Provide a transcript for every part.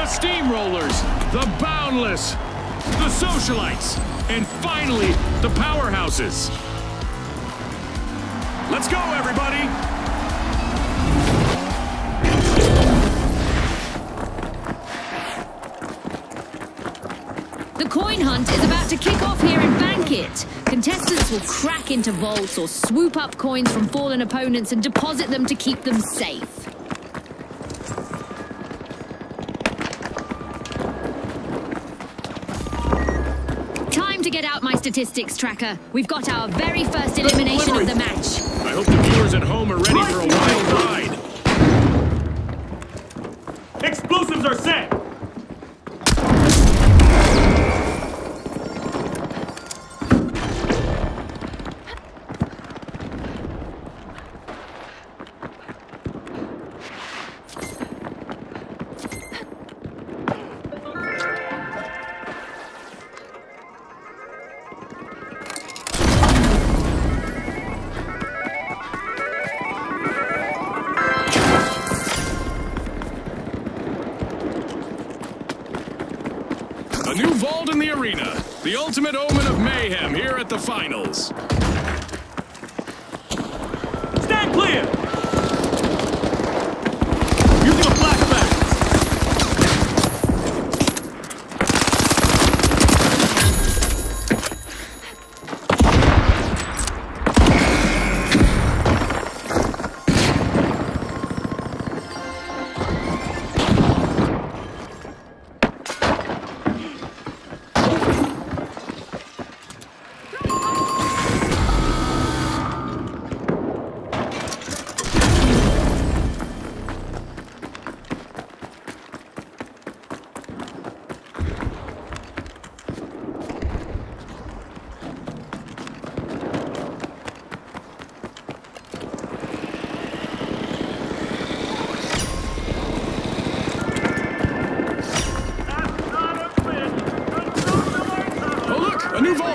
The Steamrollers, the Boundless, the Socialites, and finally, the Powerhouses. Let's go, everybody! The coin hunt is about to kick off here in Bankit. Contestants will crack into vaults or swoop up coins from fallen opponents and deposit them to keep them safe. Statistics tracker. We've got our very first elimination of the match. I hope the viewers at home are ready for a wild ride. Explosives are set! Ultimate omen of mayhem here at the finals. Stand clear!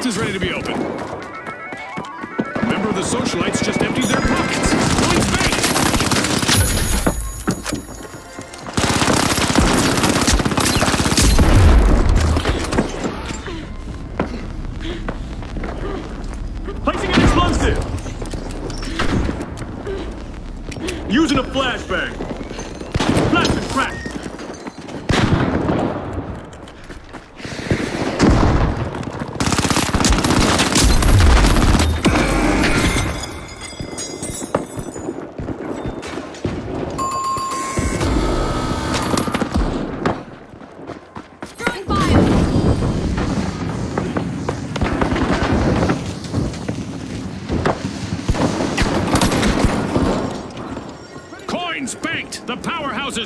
Is ready to be opened. A member of the Socialites just emptied their pockets. Coins banked! Placing an explosive! Using a flashbang!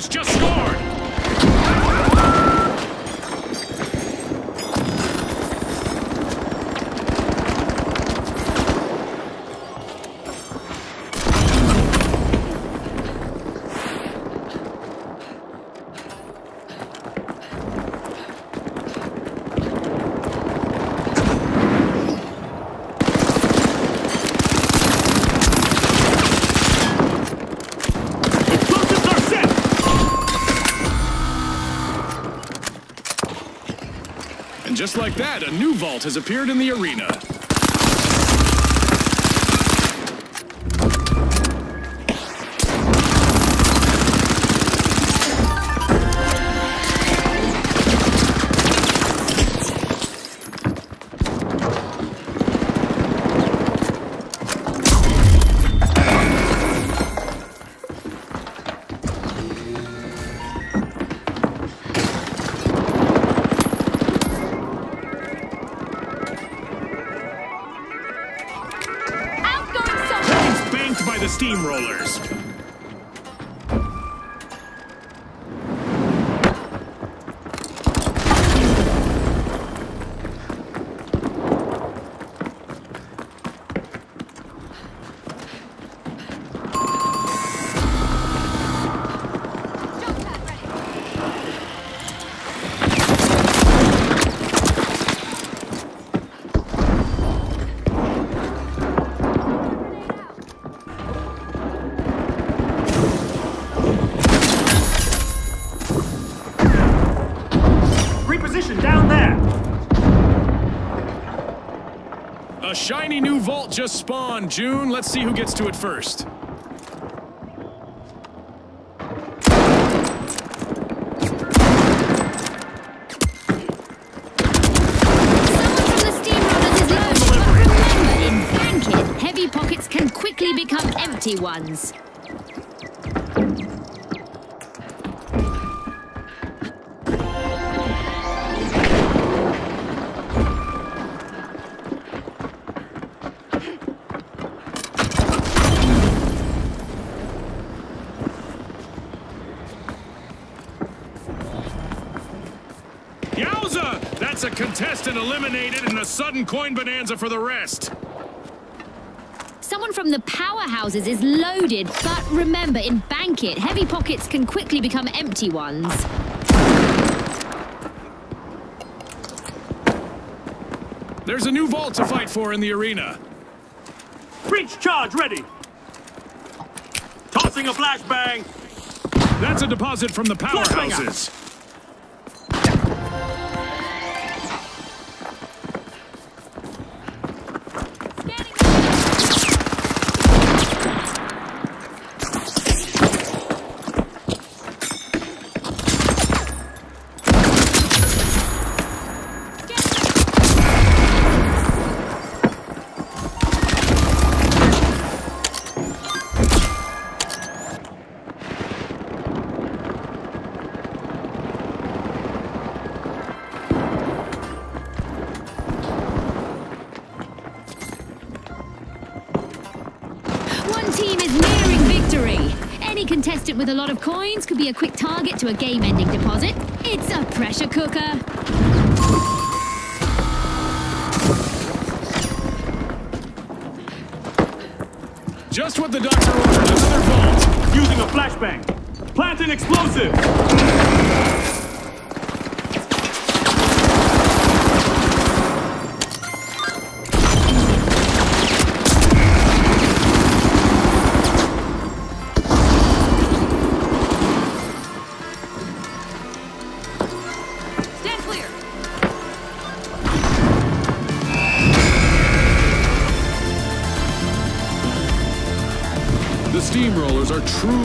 Just just like that, a new vault has appeared in the arena. steamrollers. A shiny new vault just spawned, June. Let's see who gets to it first. Someone Yowza! That's a contestant eliminated and a sudden coin bonanza for the rest. Someone from the powerhouses is loaded, but remember, in Bankit, heavy pockets can quickly become empty ones. There's a new vault to fight for in the arena. Breach charge ready. Tossing a flashbang. That's a deposit from the powerhouses. Any contestant with a lot of coins could be a quick target to a game-ending deposit. It's a pressure cooker. Just what the doctor ordered. Another vault. Using a flashbang. Planting explosive. True.